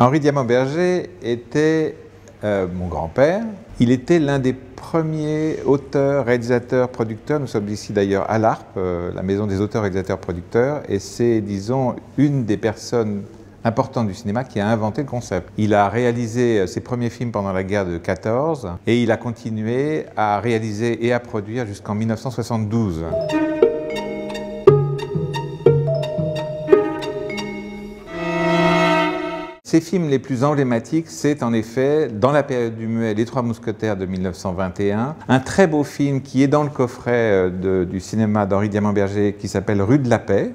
Henri Diamant-Berger était euh, mon grand-père. Il était l'un des premiers auteurs, réalisateurs, producteurs. Nous sommes ici d'ailleurs à l'ARP, euh, la maison des auteurs, réalisateurs, producteurs, et c'est, disons, une des personnes importantes du cinéma qui a inventé le concept. Il a réalisé euh, ses premiers films pendant la guerre de 14 et il a continué à réaliser et à produire jusqu'en 1972. Ses films les plus emblématiques, c'est en effet, dans la période du muet, Les Trois Mousquetaires de 1921, un très beau film qui est dans le coffret euh, du cinéma d'Henri Diamant-Berger qui s'appelle Rue de la Paix,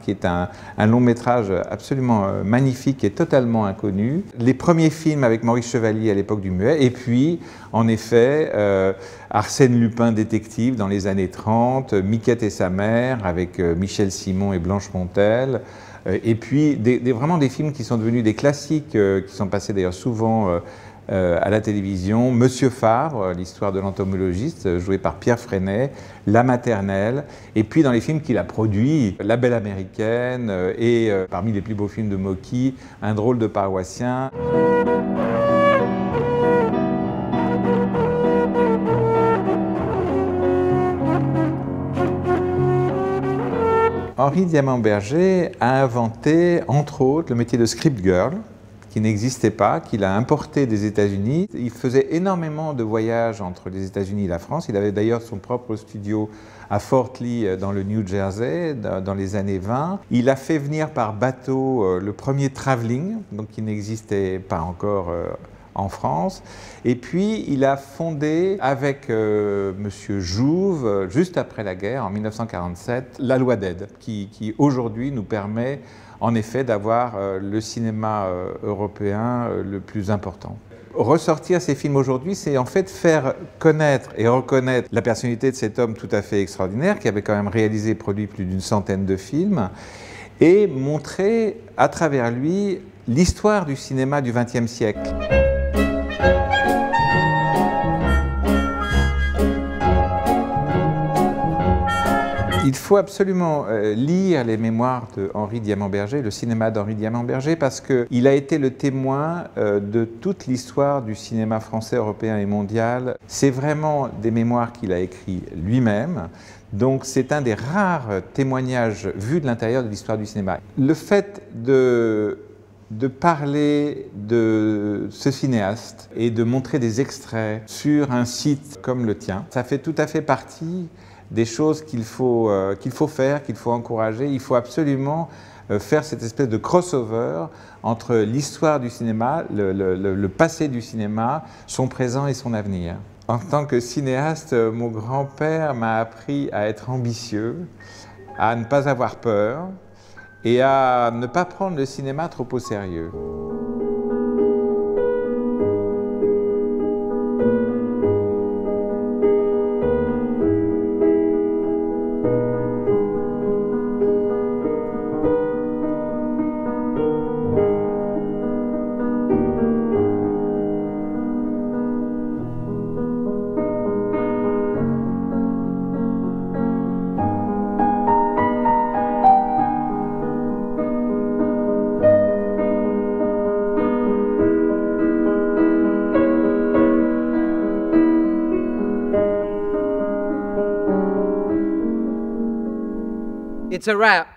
qui est un, long métrage absolument euh, magnifique et totalement inconnu. Les premiers films avec Maurice Chevalier à l'époque du muet, et puis en effet euh, Arsène Lupin détective dans les années 30, Miquette et sa mère avec Michel Simon et Blanche Montel. Euh, et puis vraiment des films qui sont devenus des classiques, euh, qui sont passés d'ailleurs souvent euh, à la télévision. Monsieur Phare, l'histoire de l'entomologiste, joué par Pierre Freinet, La maternelle, et puis dans les films qu'il a produits, La belle américaine, et parmi les plus beaux films de Mocky, Un drôle de paroissien. Henri Diamant-Berger a inventé, entre autres, le métier de script girl, qui n'existait pas, qu'il a importé des États-Unis. Il faisait énormément de voyages entre les États-Unis et la France. Il avait d'ailleurs son propre studio à Fort Lee, dans le New Jersey, dans les années 20. Il a fait venir par bateau euh, le premier travelling, donc qui n'existait pas encore euh, en France. Et puis, il a fondé avec euh, M. Jouve, juste après la guerre, en 1947, la loi d'aide, qui, aujourd'hui nous permet en effet d'avoir euh, le cinéma euh, européen le plus important. Ressortir ces films aujourd'hui, c'est en fait faire connaître et reconnaître la personnalité de cet homme tout à fait extraordinaire, qui avait quand même réalisé et produit plus d'une centaine de films, et montrer à travers lui l'histoire du cinéma du XXe siècle. Faut absolument euh, lire les mémoires de Henri Diamant-Berger, le cinéma d'Henri Diamant-Berger, parce qu'il a été le témoin euh, de toute l'histoire du cinéma français, européen et mondial. C'est vraiment des mémoires qu'il a écrits lui-même. Donc c'est un des rares témoignages vus de l'intérieur de l'histoire du cinéma. Le fait de de parler de ce cinéaste et de montrer des extraits sur un site comme le tien, ça fait tout à fait partie des choses qu'il faut, euh, faut faire, qu'il faut encourager. Il faut absolument euh, faire cette espèce de crossover entre l'histoire du cinéma, le, passé du cinéma, son présent et son avenir. En tant que cinéaste, mon grand-père m'a appris à être ambitieux, à ne pas avoir peur et à ne pas prendre le cinéma trop au sérieux. It's a wrap.